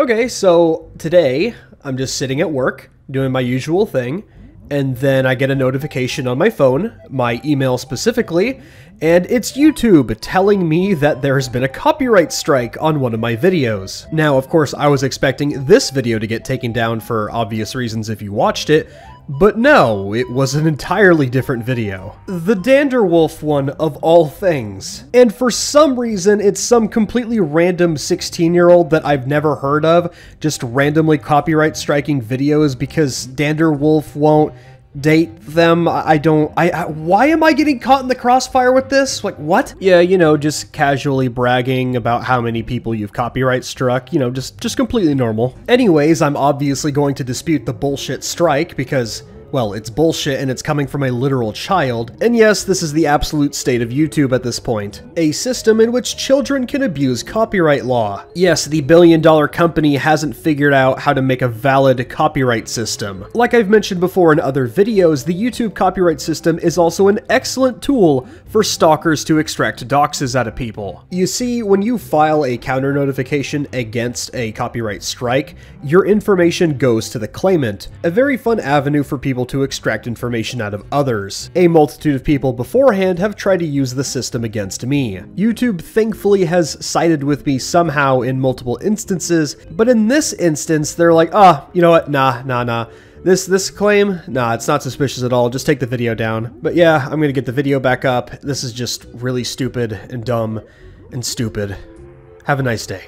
Okay, so today I'm just sitting at work doing my usual thing, and then I get a notification on my phone, my email specifically, and it's YouTube telling me that there's been a copyright strike on one of my videos. Now, of course, I was expecting this video to get taken down for obvious reasons if you watched it, but no, it was an entirely different video. The Danderwolf one of all things. And for some reason, it's some completely random 16 year old that I've never heard of, just randomly copyright striking videos because Danderwolf won't date them. I don't. I, I, Why am I getting caught in the crossfire with this? Like, what? Yeah, you know, just casually bragging about how many people you've copyright struck. You know, just just completely normal. Anyways, I'm obviously going to dispute the bullshit strike because well, it's bullshit and it's coming from a literal child. And yes, this is the absolute state of YouTube at this point. A system in which children can abuse copyright law. Yes, the billion dollar company hasn't figured out how to make a valid copyright system. Like I've mentioned before in other videos, the YouTube copyright system is also an excellent tool for stalkers to extract doxes out of people. You see, when you file a counter notification against a copyright strike, your information goes to the claimant, a very fun avenue for people to extract information out of others. A multitude of people beforehand have tried to use the system against me. YouTube thankfully has sided with me somehow in multiple instances, but in this instance, they're like, ah, oh, you know what, nah, nah, nah. This this claim, nah, it's not suspicious at all. Just take the video down. But yeah, I'm gonna get the video back up. This is just really stupid and dumb and stupid. Have a nice day.